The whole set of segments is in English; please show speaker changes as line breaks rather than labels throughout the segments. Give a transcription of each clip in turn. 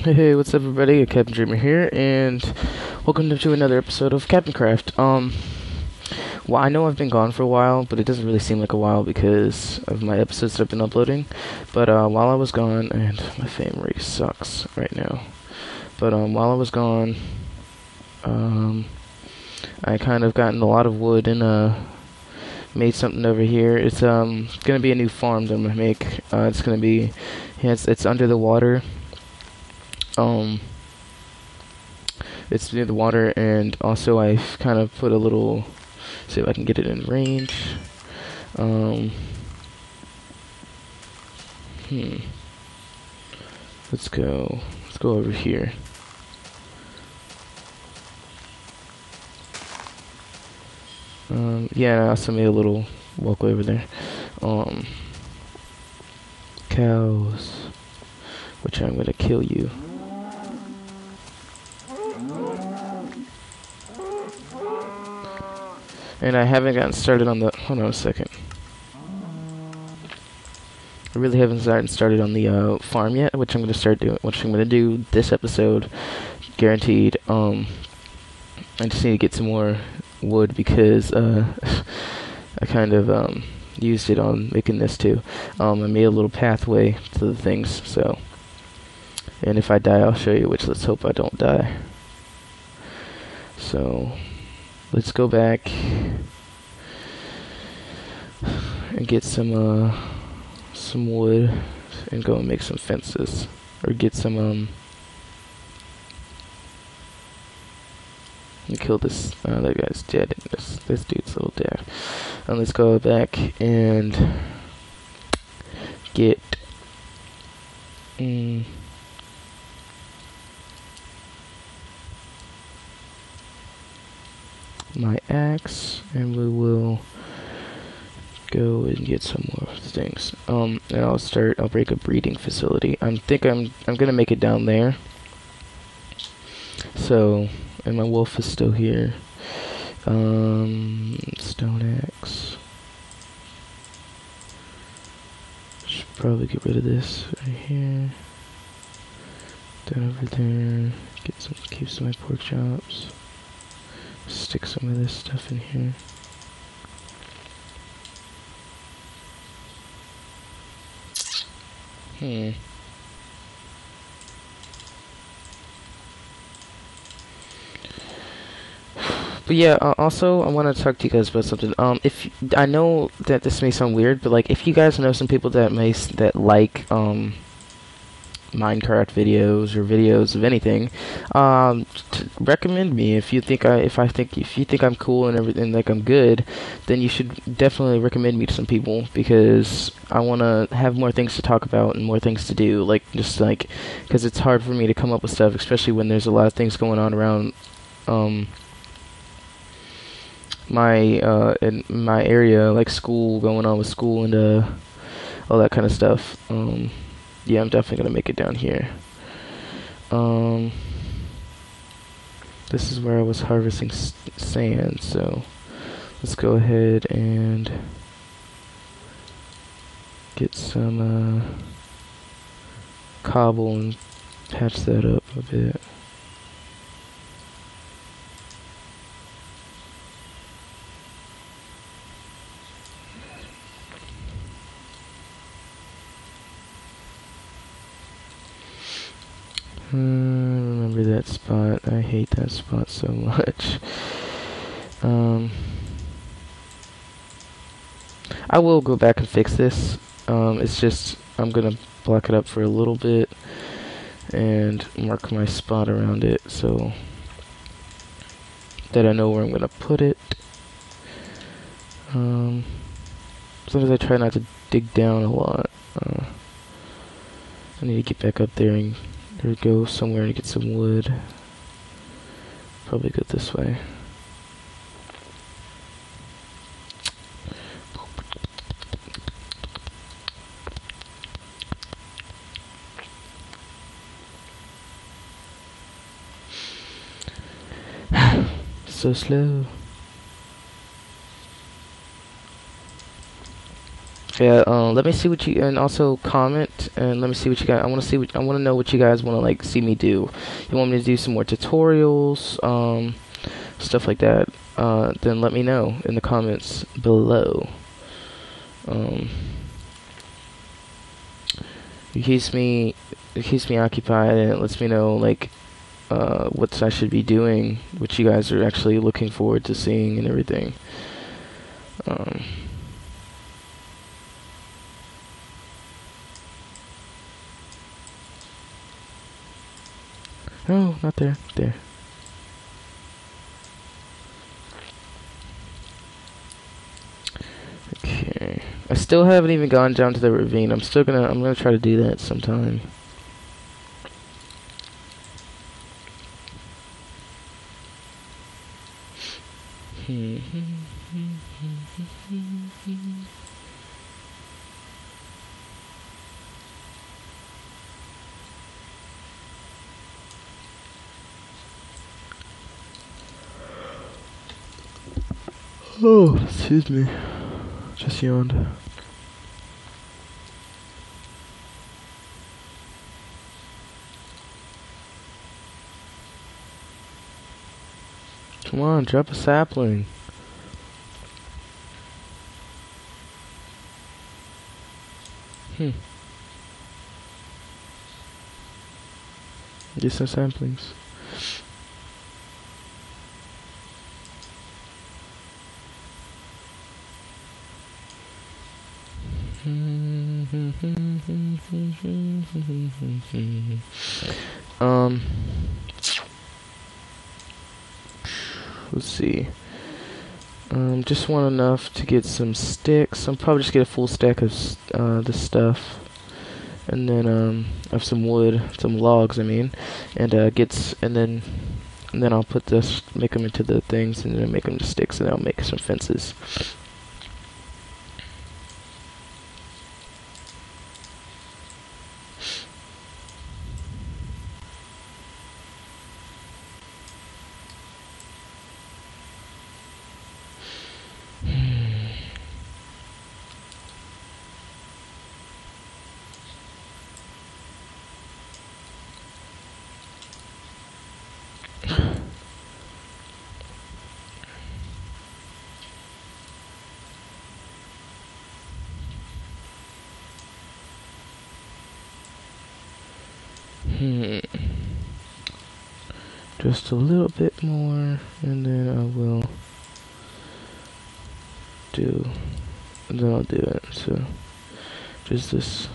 Hey, hey, what's up, everybody? Kaptain Dreamer here, and welcome to another episode of Kaptain Craft. Um, well, I know I've been gone for a while, but it doesn't really seem like a while because of my episodes that I've been uploading. But uh, while I was gone, and my fame rate sucks right now. But um, while I was gone, um, I kind of gotten a lot of wood and uh, made something over here. It's um gonna be a new farm that I'm gonna make. Uh, it's gonna be, yeah, it's, it's under the water um it's near the water and also I've kind of put a little see if I can get it in range. Um hmm. Let's go let's go over here. Um yeah I also made a little walkway over there. Um cows which I'm gonna kill you And I haven't gotten started on the. Hold on a second. I really haven't gotten started on the uh, farm yet, which I'm gonna start doing. Which I'm gonna do this episode, guaranteed. Um, I just need to get some more wood because uh, I kind of um, used it on making this too. Um, I made a little pathway to the things, so. And if I die, I'll show you. Which let's hope I don't die. So let's go back and get some uh some wood and go and make some fences or get some um and kill this uh, that guy's dead this this dude's a little dead. And let's go back and get mm, my axe and we will go and get some more things. Um, and I'll start. I'll break a breeding facility. I think I'm. I'm gonna make it down there. So, and my wolf is still here. Um, stone axe. Should probably get rid of this right here. Down over there. Get some. Keep some of my pork chops. Stick some of this stuff in here. Hmm. But yeah, uh, also I want to talk to you guys about something. Um, if I know that this may sound weird, but like if you guys know some people that may that like um Minecraft videos or videos of anything, um, recommend me if you think I if I think if you think I'm cool and everything like I'm good, then you should definitely recommend me to some people because I want to have more things to talk about and more things to do. Like just like because it's hard for me to come up with stuff, especially when there's a lot of things going on around um my uh in my area like school going on with school and uh all that kind of stuff. Um yeah, I'm definitely gonna make it down here. Um, this is where I was harvesting sand, so let's go ahead and get some uh, cobble and patch that up a bit. Uh, remember that spot. I hate that spot so much. Um, I will go back and fix this. Um, it's just I'm gonna block it up for a little bit and mark my spot around it so that I know where I'm gonna put it. Um, sometimes I try not to dig down a lot. Uh, I need to get back up there and there we go, somewhere to get some wood. Probably go this way. so slow. Yeah, um, let me see what you and also comment and let me see what you guys. I want to see what I want to know what you guys want to like see me do. You want me to do some more tutorials, um, stuff like that? Uh, then let me know in the comments below. Um, it keeps me it keeps me occupied and it lets me know like uh, what I should be doing, what you guys are actually looking forward to seeing and everything. Um, no, not there. There. Okay. I still haven't even gone down to the ravine. I'm still gonna I'm gonna try to do that sometime. Hmm. Oh, excuse me. Just yawned. Come on, drop a sapling. Hmm. Get some saplings. um let's see. Um just want enough to get some sticks. I'm probably just get a full stack of uh, stuff. And then um have some wood some logs I mean. And uh gets and then and then I'll put this make them into the things and then make them to sticks and I'll make some fences Hmm. Just a little bit more, and then I will do, then I'll do it. So, just this.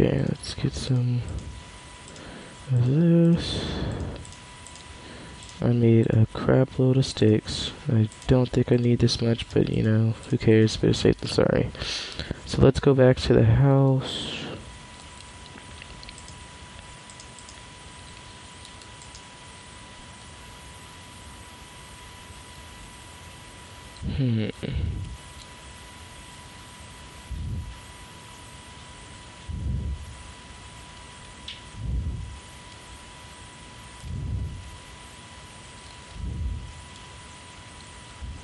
Okay, let's get some of this. I made a crap load of sticks. I don't think I need this much, but you know, who cares? Better safe than sorry. So let's go back to the house. Hmm.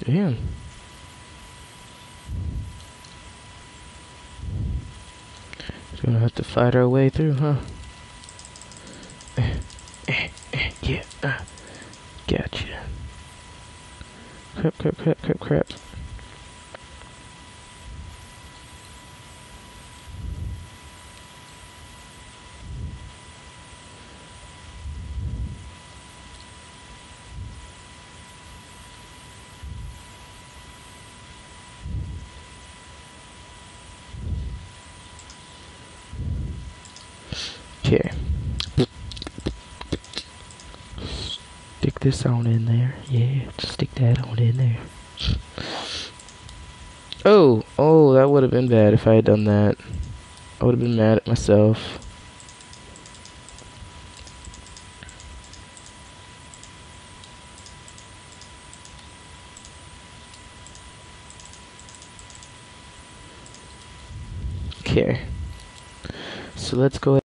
Damn. Gonna have to fight our way through, huh? Yeah, uh, gotcha. Crap, crap, crap, crap, crap. this on in there. Yeah, stick that on in there. Oh, oh, that would have been bad if I had done that. I would have been mad at myself. Okay. So let's go ahead.